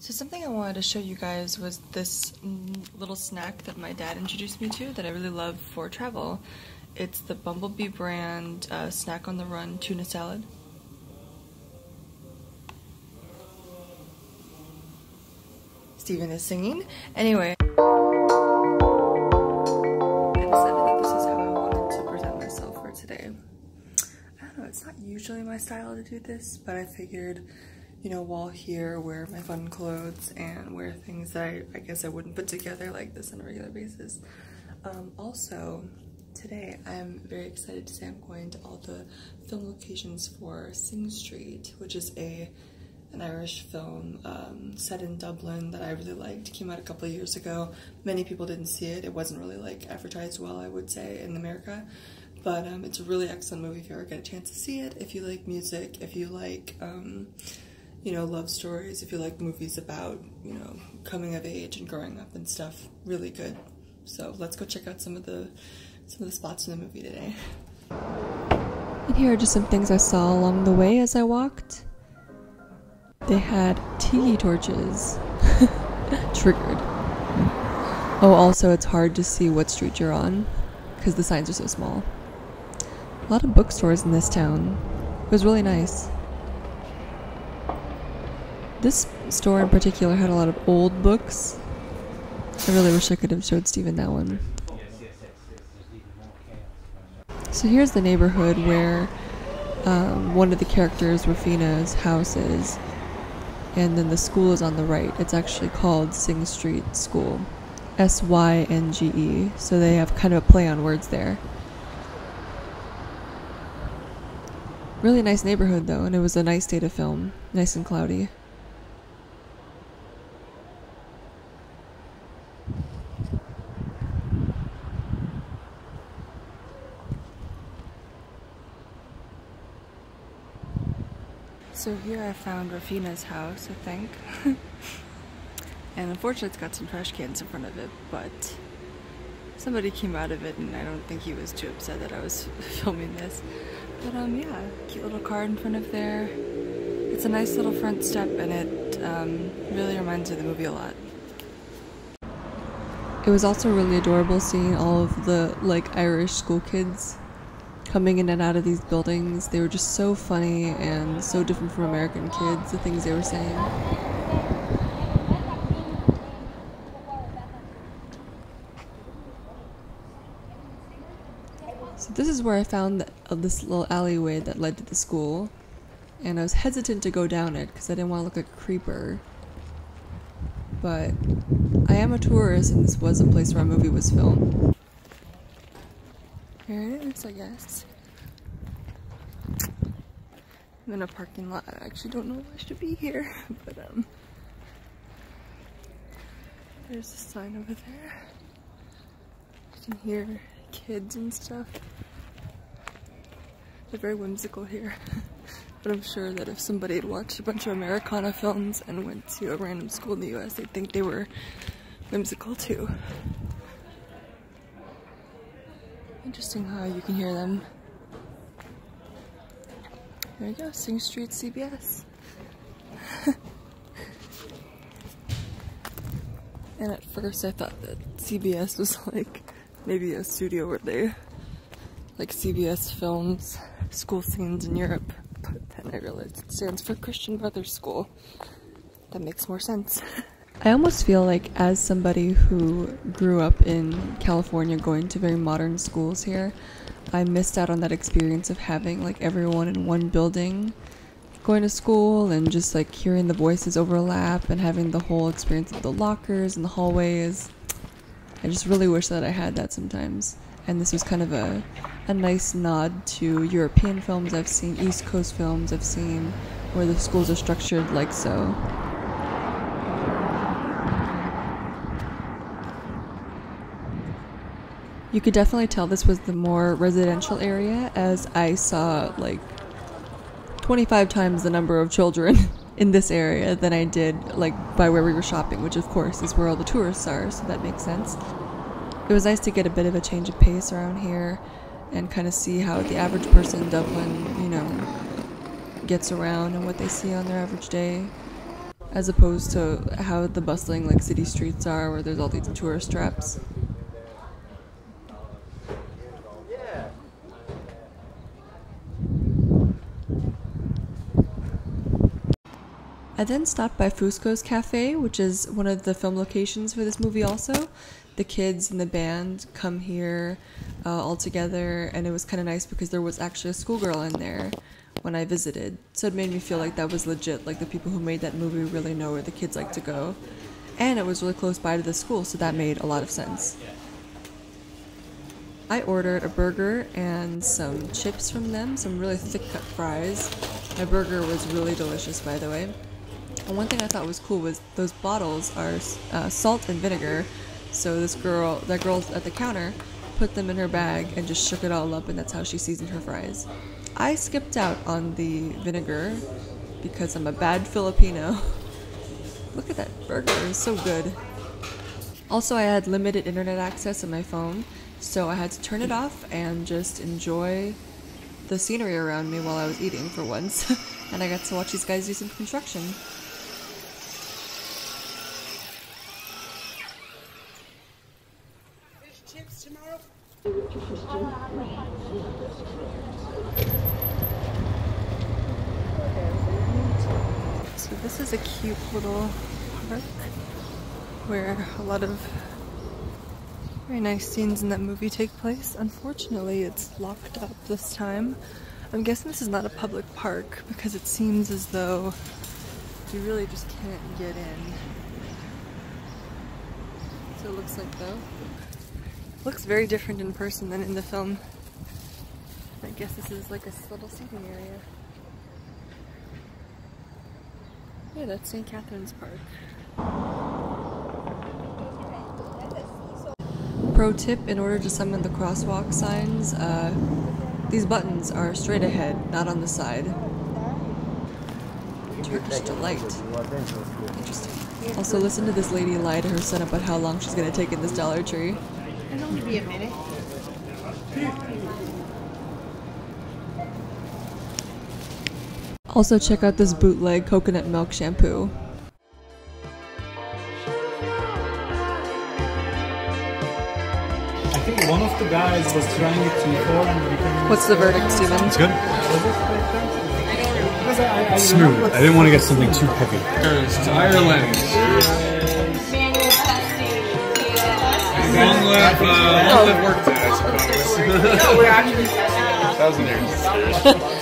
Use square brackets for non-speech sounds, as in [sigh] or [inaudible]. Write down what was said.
So something I wanted to show you guys was this little snack that my dad introduced me to that I really love for travel. It's the Bumblebee brand uh, Snack on the Run tuna salad. Steven is singing. Anyway. I decided that this is how I wanted to present myself for today. I don't know, it's not usually my style to do this, but I figured you know, while here, wear my fun clothes and wear things that I, I guess I wouldn't put together like this on a regular basis. Um, also, today I'm very excited to say I'm going to all the film locations for Sing Street, which is a an Irish film um, set in Dublin that I really liked. Came out a couple of years ago. Many people didn't see it. It wasn't really like advertised well, I would say, in America. But um, it's a really excellent movie if you ever get a chance to see it. If you like music, if you like um, you know, love stories, if you like movies about, you know, coming of age and growing up and stuff, really good. So let's go check out some of the some of the spots in the movie today. And here are just some things I saw along the way as I walked. They had tiki torches. [laughs] Triggered. Oh, also, it's hard to see what street you're on because the signs are so small. A lot of bookstores in this town. It was really nice. This store in particular had a lot of old books. I really wish I could have showed Steven that one. So here's the neighborhood where um, one of the characters, Raphina's house is, and then the school is on the right. It's actually called Synge Street School. S Y N G E. So they have kind of a play on words there. Really nice neighborhood though, and it was a nice day to film. Nice and cloudy. So here I found Raphina's house, I think. [laughs] and unfortunately it's got some trash cans in front of it, but somebody came out of it and I don't think he was too upset that I was [laughs] filming this. But um yeah, cute little card in front of there. It's a nice little front step and it um, really reminds me of the movie a lot. It was also really adorable seeing all of the like Irish school kids coming in and out of these buildings. They were just so funny and so different from American kids, the things they were saying. So this is where I found the, uh, this little alleyway that led to the school. And I was hesitant to go down it because I didn't want to look like a creeper. But I am a tourist and this was a place where a movie was filmed. Here it is, I guess. I'm in a parking lot. I actually don't know if I should be here, [laughs] but um, there's a sign over there. You can hear kids and stuff. They're very whimsical here. [laughs] but I'm sure that if somebody had watched a bunch of Americana films and went to a random school in the US, they'd think they were whimsical too. Interesting how you can hear them. There you go, Synge Street CBS. [laughs] and at first I thought that CBS was like maybe a studio where they like CBS films school scenes in Europe, but then I realized it stands for Christian Brothers School. That makes more sense. [laughs] I almost feel like, as somebody who grew up in California going to very modern schools here, I missed out on that experience of having like everyone in one building going to school and just like hearing the voices overlap and having the whole experience of the lockers and the hallways. I just really wish that I had that sometimes. And this was kind of a, a nice nod to European films I've seen, East Coast films I've seen, where the schools are structured like so. You could definitely tell this was the more residential area as I saw like 25 times the number of children [laughs] in this area than I did like by where we were shopping, which of course is where all the tourists are, so that makes sense. It was nice to get a bit of a change of pace around here and kind of see how the average person in Dublin, you know, gets around and what they see on their average day. as opposed to how the bustling like city streets are where there's all these tourist traps. I then stopped by Fusco's Cafe, which is one of the film locations for this movie, also. The kids and the band come here uh, all together, and it was kind of nice because there was actually a schoolgirl in there when I visited. So it made me feel like that was legit, like the people who made that movie really know where the kids like to go. And it was really close by to the school, so that made a lot of sense. I ordered a burger and some chips from them, some really thick cut fries. My burger was really delicious, by the way. And one thing I thought was cool was those bottles are uh, salt and vinegar. So this girl, that girl at the counter, put them in her bag and just shook it all up, and that's how she seasoned her fries. I skipped out on the vinegar because I'm a bad Filipino. [laughs] Look at that burger, it's so good. Also, I had limited internet access on my phone, so I had to turn it off and just enjoy the scenery around me while I was eating for once. [laughs] and I got to watch these guys do some construction. So this is a cute little park where a lot of very nice scenes in that movie take place. Unfortunately, it's locked up this time. I'm guessing this is not a public park because it seems as though you really just can't get in. So it looks like though. Looks very different in person than in the film. I guess this is like a little seating area. Yeah, that's St. Catherine's Park. Pro tip in order to summon the crosswalk signs, uh, these buttons are straight ahead, not on the side. Turkish delight. Interesting. Also, listen to this lady lie to her son about how long she's gonna take in this Dollar Tree. It'll only be a minute. Also, check out this bootleg coconut milk shampoo. I think one of the guys was trying it before and became. What's the verdict, Steven? It's good. Because I, I Smooth. I didn't want to get something too heavy. It's Ireland. Long live, uh, long live work day, I suppose. No, we're actually testing. Thousand years.